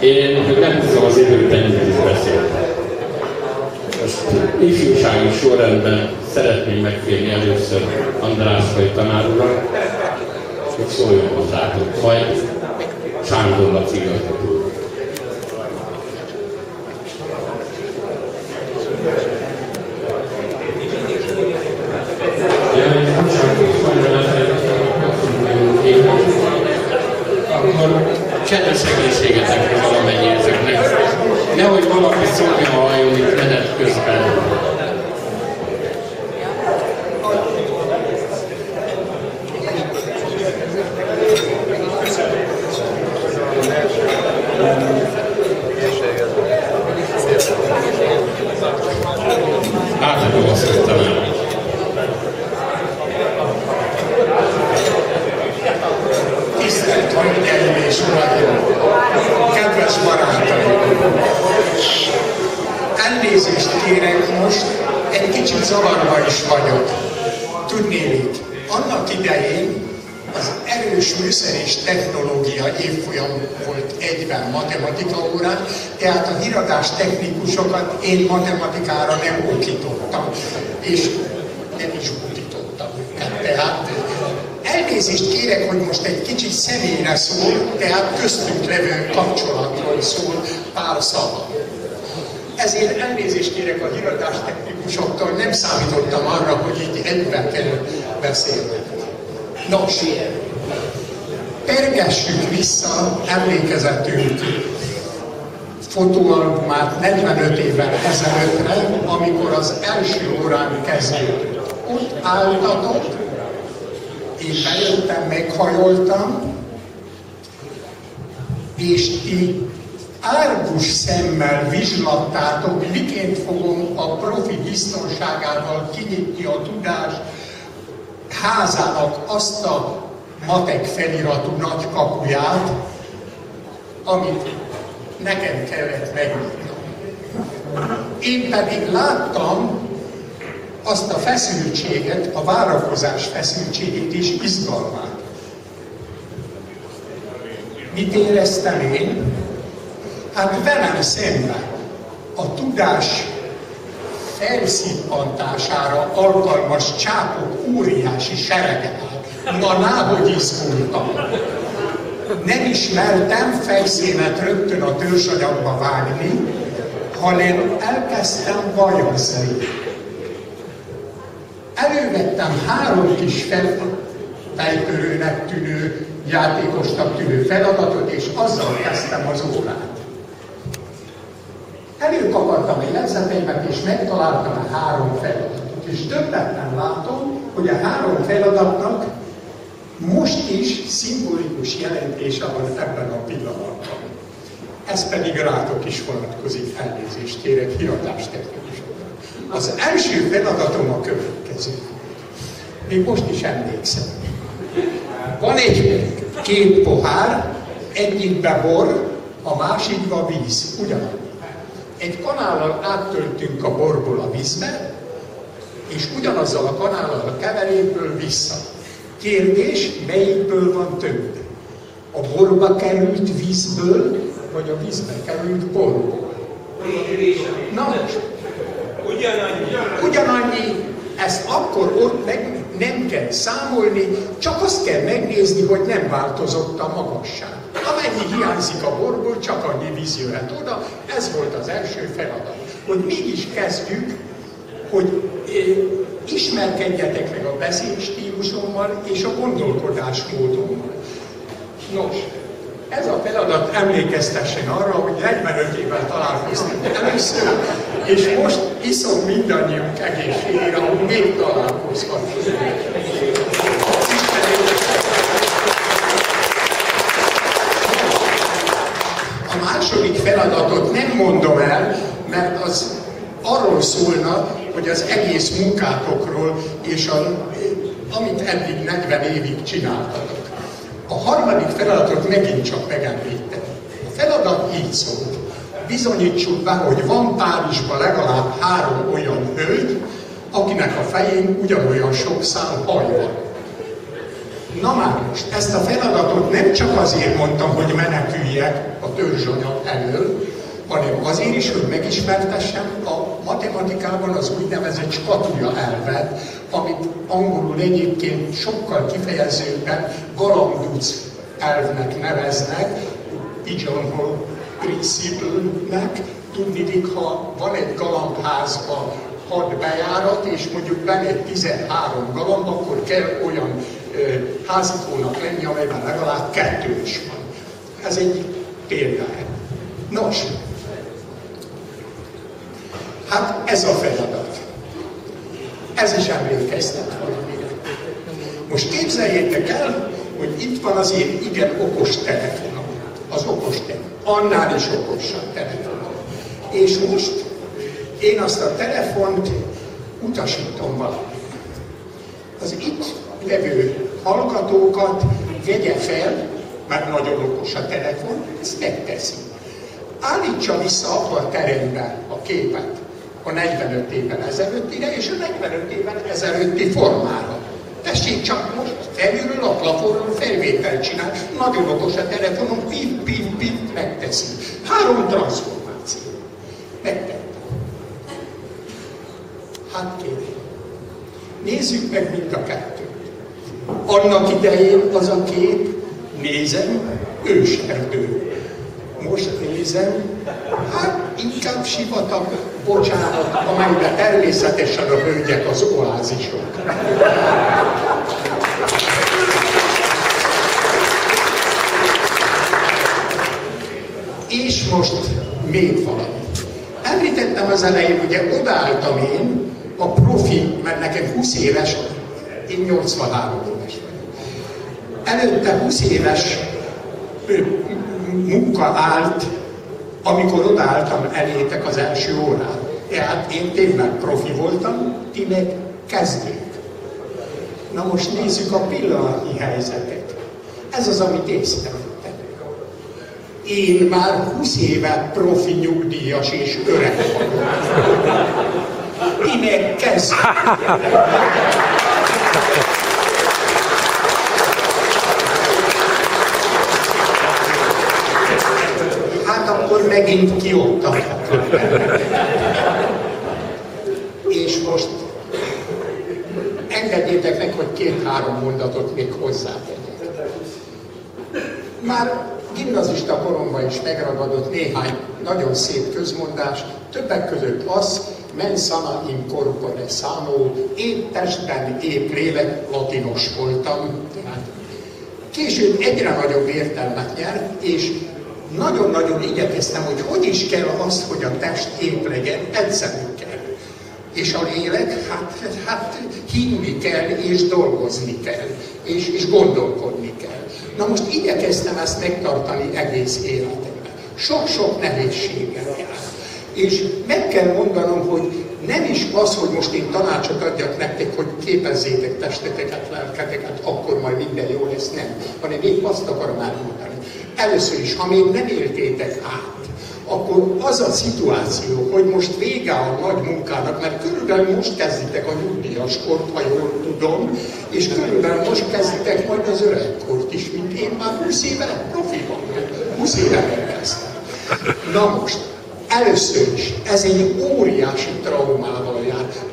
Én nem tudom az ennyit is beszéltem. Most ifjúsági sorrendben szeretném megkérni először Andráskai tanár urat, hogy szóljon hozzátok, majd Sándor Laci igazgató. Kicsit zavarba is vagyok. Tudnélik, annak idején az erős műszer és technológia évfolyam volt egyben matematika órán, tehát a híradás technikusokat én matematikára nem okítottam, és nem is okítottam őket. Tehát elnézést kérek, hogy most egy kicsit személyre szól, tehát köztünk levő kapcsolatról szól pár szava. Ezért elnézést kérek a híradás technikusoktól, nem számítottam arra, hogy így egyben kell beszélni. Nos, pergessük vissza emlékezetünk fotóalbumát 45 évvel ezelőttre, amikor az első órán kezdődött. Ott álltatok, én bejöttem, meghajoltam, és ti árgus szemmel vizslattátok, miként fogom a profi biztonságával kinyitni a tudás házának azt a matek feliratú nagy kapuját, amit nekem kellett megnyitnom. Én pedig láttam azt a feszültséget, a várakozás feszültségét és izgalmát. Mit éreztem én? Hát velem szemben a tudás felszippantására alkalmas csápok óriási serege állt. Na, náhogy izgultam. Nem ismertem fejszénet rögtön a törzsanyagba vágni, hanem elkezdtem vajazni. Elővettem három kis fejtörőnek tűnő, játékosnak tűnő feladatot, és azzal kezdtem az órát. Előkapartam a jegyzeteimet, és megtaláltam a három feladatot. És többetten látom, hogy a három feladatnak most is szimbolikus jelentése van ebben a pillanatban. Ez pedig rátok is vonatkozik, elnézést kérek, hivatástechnikusokra. Az első feladatom a következő. Még most is emlékszem. Van egy két pohár, egyikbe bor, a másikba víz, ugyanannyi. Egy kanállal áttöltünk a borból a vízbe, és ugyanazzal a kanállal a keverékből vissza. Kérdés, melyikből van több? A borba került vízből, vagy a vízbe került borból? Na, ugyanannyi. Ugyanannyi, ezt akkor ott meg nem kell számolni, csak azt kell megnézni, hogy nem változott a magasság. Amennyi hiányzik a borból, csak annyi víz jöhet oda. Ez volt az első feladat. Hogy mégis kezdjük, hogy ismerkedjetek meg a beszédstílusommal és a gondolkodásmódommal. Nos, ez a feladat emlékeztessen arra, hogy 45 évvel találkoztunk először, és most iszom mindannyiunk egészségére, hogy még találkozhatunk. A feladatot nem mondom el, mert az arról szólna, hogy az egész munkátokról és a, amit eddig 40 évig csináltatok. A harmadik feladatot megint csak megemlítem. A feladat így szólt. Bizonyítsuk be, hogy van Párizsban legalább három olyan hölgy, akinek a fején ugyanolyan sok szál haj van. Na már most, ezt a feladatot nem csak azért mondtam, hogy meneküljek a törzsanyag elől, hanem azért is, hogy megismertessem a matematikában az úgynevezett spatula elvet, amit angolul egyébként sokkal kifejezőbben galambuc elvnek neveznek, pigeonhole principle-nek. Tudnidik, ha van egy galambházba hat bejárat, és mondjuk benne egy 13 galamb, akkor kell olyan házikónak lenni, amelyben legalább kettő is van. Ez egy példája. Nos, hát ez a feladat. Ez is emlékeztet valamire. Most képzeljétek el, hogy itt van az én igen okos telefonom. Az okos telefon. Annál is okosabb telefonom. És most én azt a telefont utasítom valami. Az itt levő hallgatókat vegye fel, mert nagyon okos a telefon, ezt megteszi. Állítsa vissza abba a terembe a képet a 45 évvel ezelőttire és a 45 évvel ezelőtti formára. Tessék csak most felülről a plafonról felvételt csinál. Nagyon okos a telefonon, pip, pip, pip, megteszi. Három transformáció. Megtette. Hát kérem, nézzük meg mind a kettőt. Annak idején az a kép, nézem, őserdő. Most nézem, hát inkább sivatag, bocsánat, amelyben természetesen a hölgyek az oázisok. És most még valami. Említettem az elején, ugye odaálltam én, a profi, mert nekem 20 éves, én 83 éves vagyok. Előtte 20 éves munka állt, amikor odaálltam elétek az első órán. Tehát én tényleg profi voltam, ti meg kezdők. Na most nézzük a pillanatnyi helyzetet. Ez az, amit észrevettem. Én már 20 éve profi nyugdíjas és öreg vagyok. Ti meg kezdők. akkor megint kioktathatok. És most engedjétek meg, hogy két-három mondatot még hozzátegyek. Már gimnazista koromban is megragadott néhány nagyon szép közmondás, többek között az, mens sana in corpore sano, én testben, épp lélek, latinos voltam. Tehát később egyre nagyobb értelmet nyert, és nagyon-nagyon igyekeztem, hogy hogy is kell azt, hogy a test épp legyen, edzeni kell. És a lélek, hát, hát hinni kell, és dolgozni kell, és, és gondolkodni kell. Na most igyekeztem ezt megtartani egész életemben. Sok-sok nehézséggel jár. És meg kell mondanom, hogy nem is az, hogy most én tanácsot adjak nektek, hogy képezzétek testeteket, lelketeket, akkor majd minden jó lesz, nem. Hanem én azt akarom elmondani. Először is, ha még nem éltétek át, akkor az a szituáció, hogy most vége a nagy munkának, mert körülbelül most kezditek a nyugdíjas kort, ha jól tudom, és körülbelül most kezditek majd az öregkort is, mint én már 20 éve profi van, 20 éve kezdtem. Na most, Először is ez egy óriási traumával.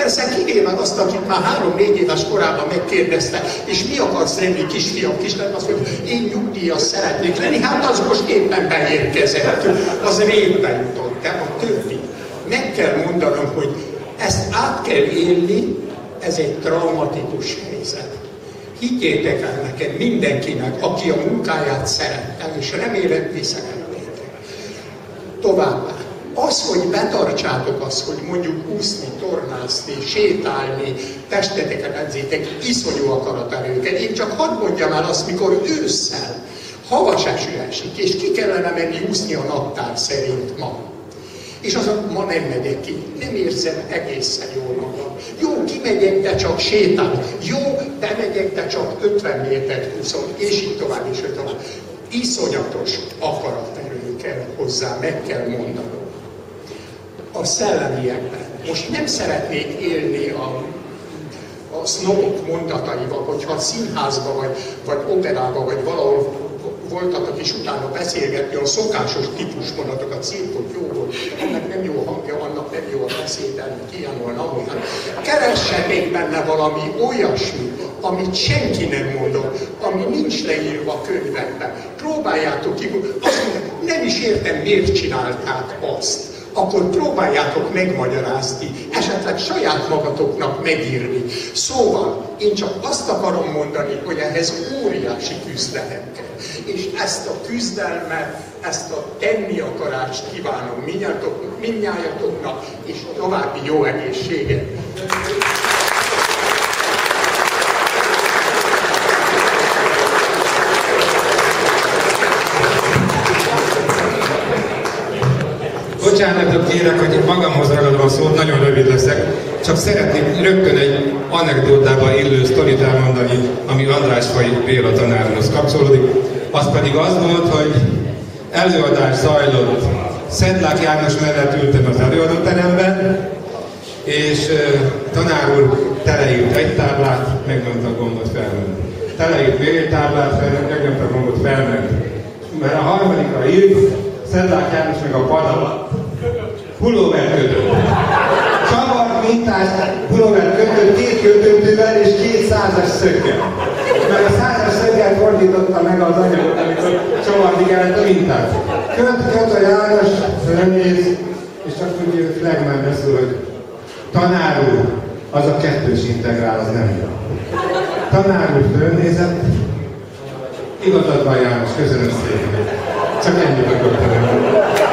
Persze kivéve azt, akit már három-négy éves korában megkérdezte, és mi akarsz lenni kisfiam, kislány, azt mondja, én nyugdíjas szeretnék lenni, hát az most éppen beérkezett, az régben jutott, de a többi. Meg kell mondanom, hogy ezt át kell élni, ez egy traumatikus helyzet. Higgyétek el nekem mindenkinek, aki a munkáját szerette, és remélem, hogy szeretnétek. Továbbá, az, hogy betartsátok azt, hogy mondjuk úszni, tornászni, sétálni, testeteket edzétek, iszonyú akaraterőket. Én csak hadd mondjam el azt, mikor ősszel havas eső esik, és ki kellene menni úszni a naptár szerint ma. És azon ma nem megyek ki, nem érzem egészen jól magam. Jó, kimegyek, de csak sétál. Jó, bemegyek, de csak 50 métert úszom, és így tovább, és így tovább. Iszonyatos akaraterő kell hozzá, meg kell mondanom a szellemiekben. Most nem szeretnék élni a, a sznobok mondataival, hogyha színházba vagy, vagy operába vagy valahol voltatok, és utána beszélgetni a szokásos típus mondatokat, szép hogy jó volt, ennek nem jó hangja, annak nem jó a beszédelmi, ilyen van, ahol. Keressetek benne valami olyasmi, amit senki nem mondott, ami nincs leírva a könyvekben. Próbáljátok ki, azt mondja, nem is értem, miért csinálták azt akkor próbáljátok megmagyarázni, esetleg saját magatoknak megírni. Szóval én csak azt akarom mondani, hogy ehhez óriási küzdelem kell. És ezt a küzdelmet, ezt a tenni akarást kívánom mindnyájatoknak, és további jó egészséget. Bocsánatot kérek, hogy magamhoz ragadom a szót, nagyon rövid leszek. Csak szeretnék rögtön egy anekdótába illő sztorit elmondani, ami András Fai Béla tanárhoz kapcsolódik. Az pedig az volt, hogy előadás zajlott. Szedlák János mellett ültem az előadóteremben, és uh, tanár úr teleírt egy táblát, megnyomta a gombot felment. Teleírt még egy táblát, megnyomta a gombot felment. Mert a harmadikra írt, Szedlák János meg a pad alatt pulóver kötött. Csavar mintás pulóver kötött két kötőtővel és két százas szöggel. Mert a százas szöggel fordította meg az anyagot, amikor csavarni kellett a mintát. Köt, köt a János, fölnéz, és csak úgy flagman beszél, hogy tanár úr, az a kettős integrál, az nem jó. Tanár úr fölnézett, igazad van János, köszönöm szépen. Csak ennyit akartam